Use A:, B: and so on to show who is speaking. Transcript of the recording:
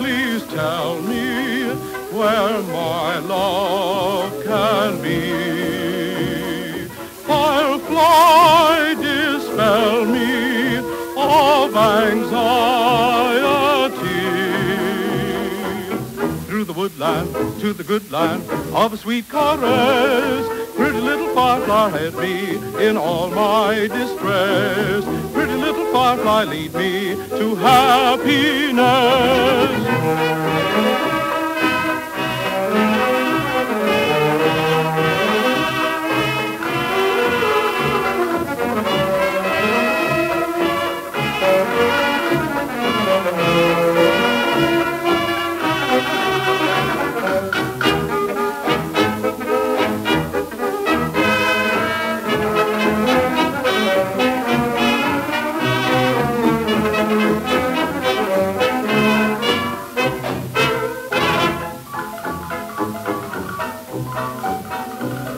A: please tell me where my love can be. I'll fly, dispel me of anxiety. Through the woodland to the good land of a sweet caress, pretty little firefly had me in all my distress. Pretty little firefly lead me to happiness. Música